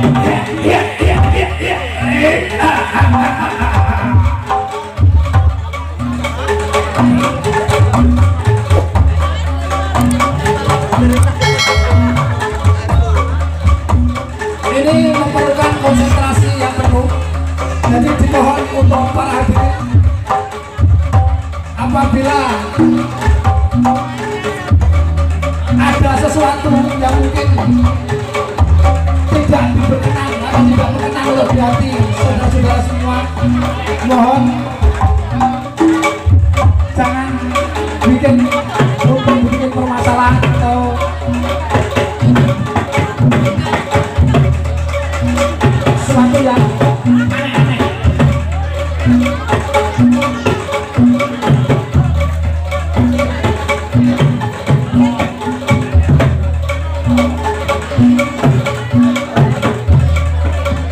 Yeah. hati-hati saudara-saudara semua. Mohon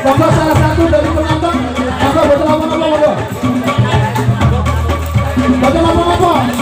korban salah satu dari penonton. Apa betul apa-apa Monggo Betul apa-apa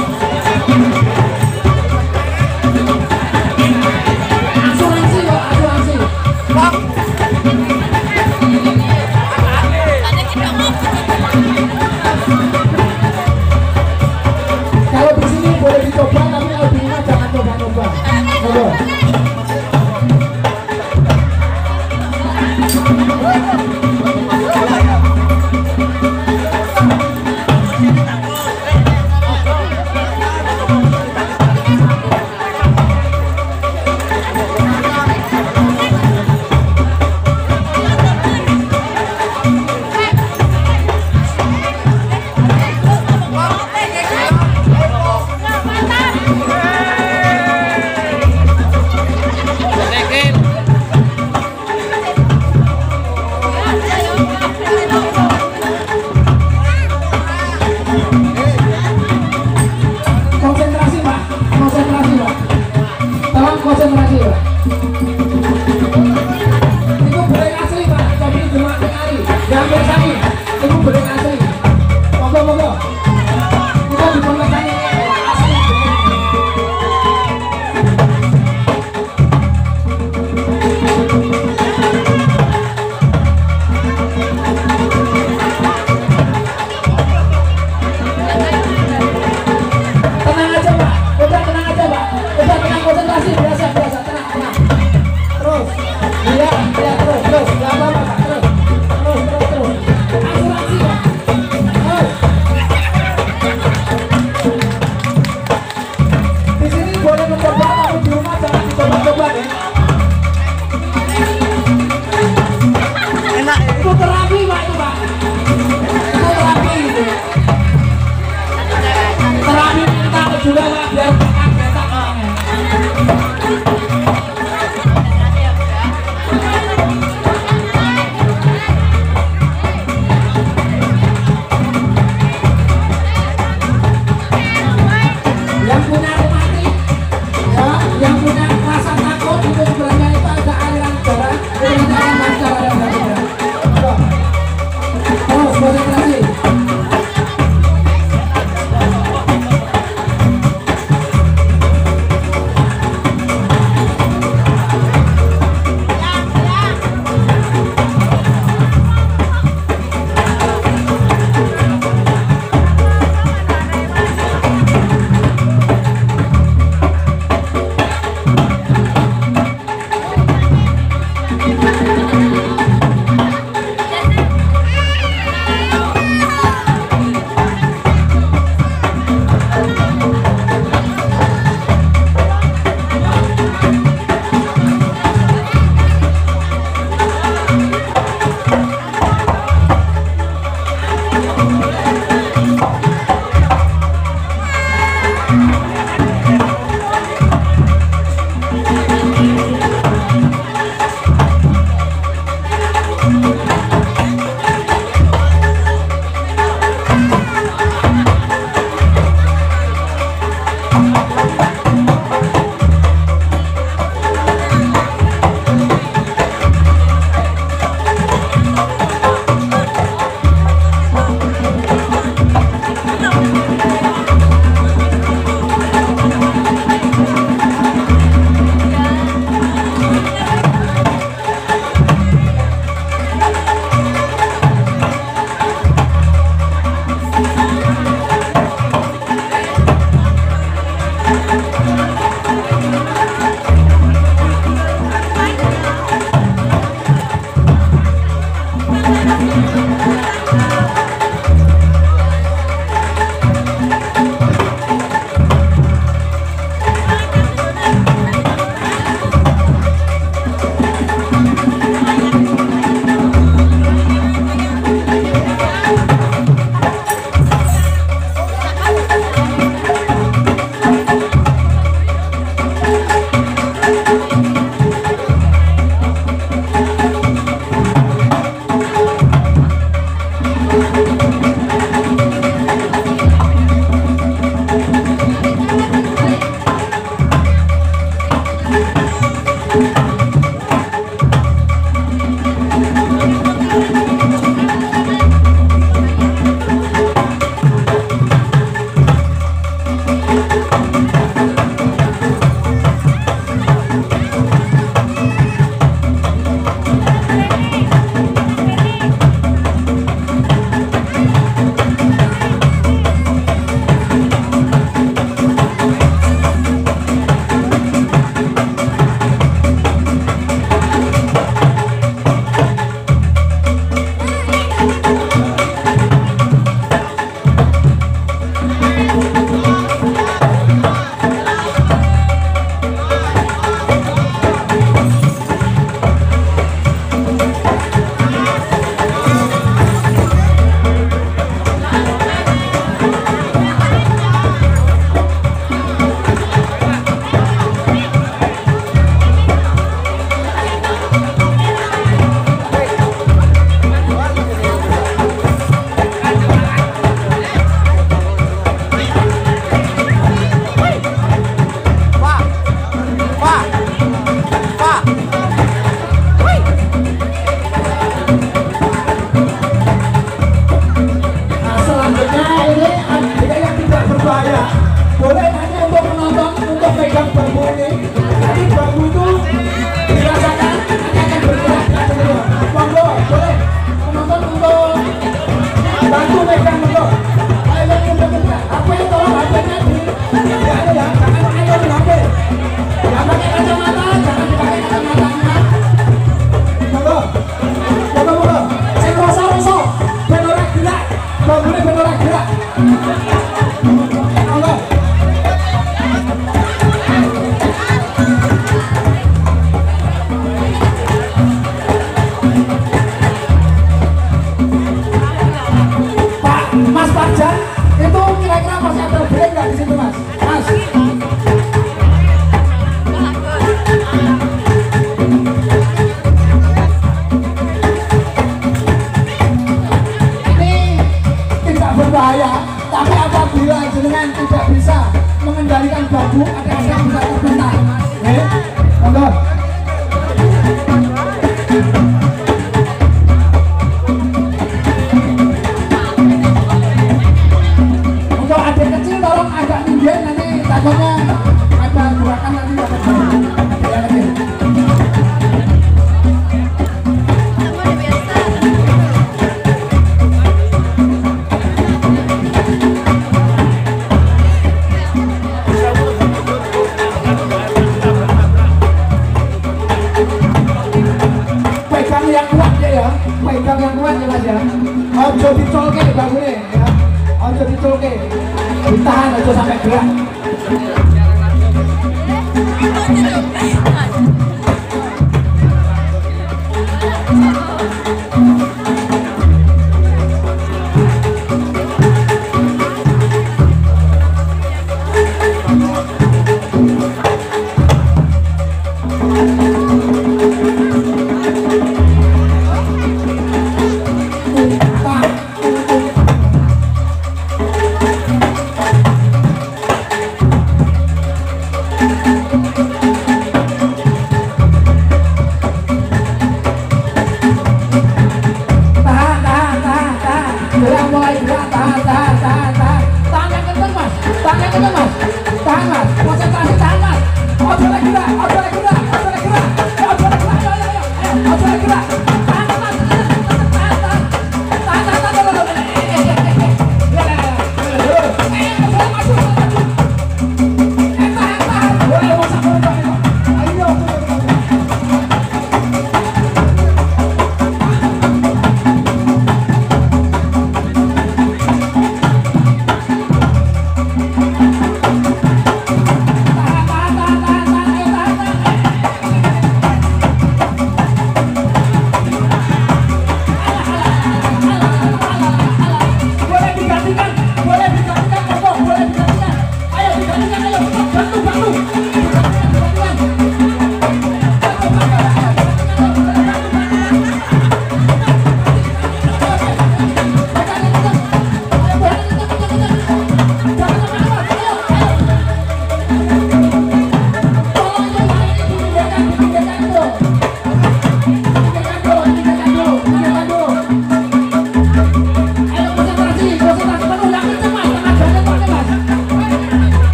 Thank you.